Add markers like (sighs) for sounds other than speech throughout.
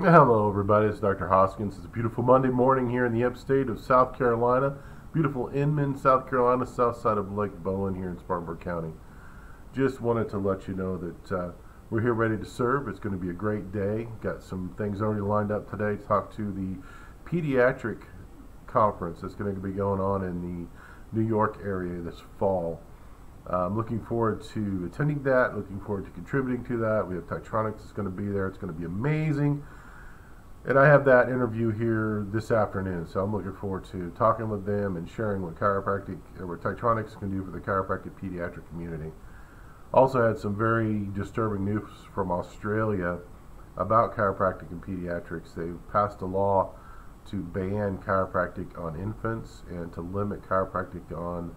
Hello, everybody. It's Dr. Hoskins. It's a beautiful Monday morning here in the upstate of South Carolina. Beautiful Inman, South Carolina, south side of Lake Bowen here in Spartanburg County. Just wanted to let you know that uh, we're here ready to serve. It's going to be a great day. Got some things already lined up today. Talk to the pediatric conference that's going to be going on in the New York area this fall. Uh, I'm looking forward to attending that, looking forward to contributing to that. We have Titronics that's going to be there. It's going to be amazing. And I have that interview here this afternoon, so I'm looking forward to talking with them and sharing what chiropractic or what Titronics can do for the chiropractic pediatric community. Also had some very disturbing news from Australia about chiropractic and pediatrics. They passed a law to ban chiropractic on infants and to limit chiropractic on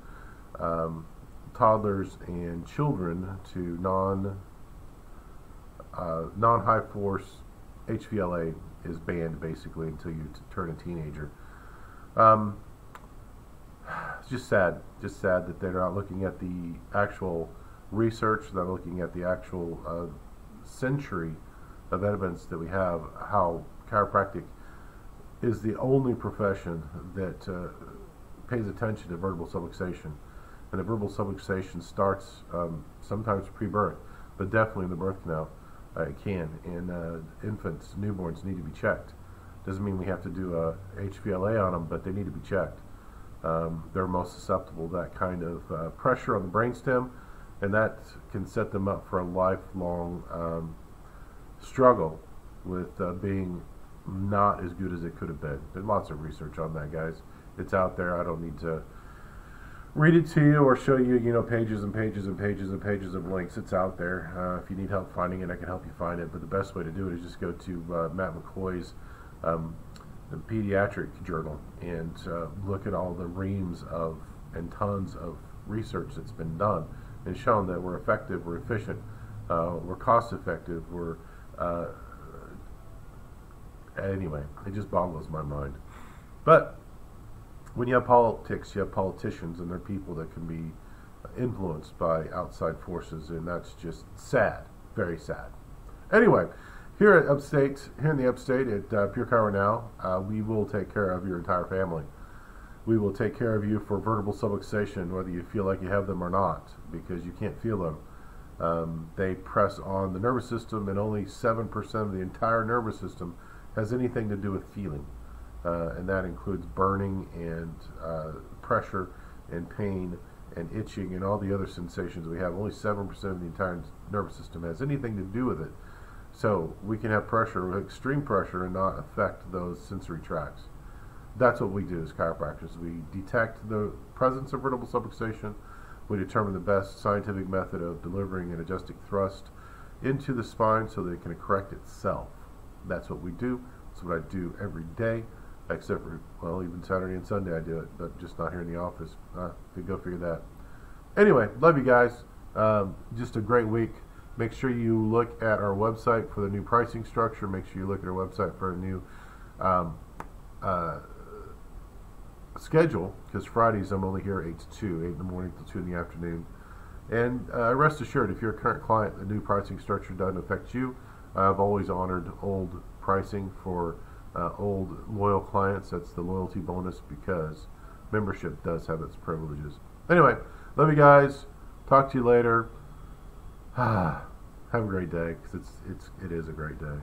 um, toddlers and children to non uh, non high force HVLA is banned basically until you turn a teenager. Um, it's just sad, just sad that they're not looking at the actual research, they're not looking at the actual uh, century of evidence that we have how chiropractic is the only profession that uh, pays attention to vertebral subluxation and the vertebral subluxation starts um, sometimes pre-birth, but definitely in the birth canal uh, can. And uh, infants, newborns need to be checked. Doesn't mean we have to do a HVLA on them, but they need to be checked. Um, they're most susceptible to that kind of uh, pressure on the brainstem, and that can set them up for a lifelong um, struggle with uh, being not as good as it could have been. There's lots of research on that, guys. It's out there. I don't need to read it to you or show you, you know, pages and pages and pages and pages of links. It's out there. Uh, if you need help finding it, I can help you find it. But the best way to do it is just go to uh, Matt McCoy's um, pediatric journal and uh, look at all the reams of and tons of research that's been done and shown that we're effective, we're efficient, uh, we're cost effective, we're uh, anyway. It just boggles my mind. But when you have politics, you have politicians, and they're people that can be influenced by outside forces, and that's just sad, very sad. Anyway, here at Upstate, here in the Upstate at uh, Pure Chiro Now, uh, we will take care of your entire family. We will take care of you for vertebral subluxation, whether you feel like you have them or not, because you can't feel them. Um, they press on the nervous system, and only 7% of the entire nervous system has anything to do with feeling and that includes burning and uh, pressure and pain and itching and all the other sensations we have. Only 7% of the entire nervous system has anything to do with it. So we can have pressure, extreme pressure, and not affect those sensory tracts. That's what we do as chiropractors. We detect the presence of vertebral subluxation. We determine the best scientific method of delivering an adjusting thrust into the spine so that it can correct itself. That's what we do. That's what I do every day except for well, even Saturday and Sunday I do it, but just not here in the office. Uh, go figure that. Anyway, love you guys. Um, just a great week. Make sure you look at our website for the new pricing structure. Make sure you look at our website for a new um, uh, schedule because Fridays I'm only here 8 to 2, 8 in the morning to 2 in the afternoon. And uh, rest assured, if you're a current client, the new pricing structure doesn't affect you. I've always honored old pricing for uh, old loyal clients. That's the loyalty bonus because membership does have its privileges. Anyway, love you guys. Talk to you later. (sighs) have a great day because it's it's it is a great day.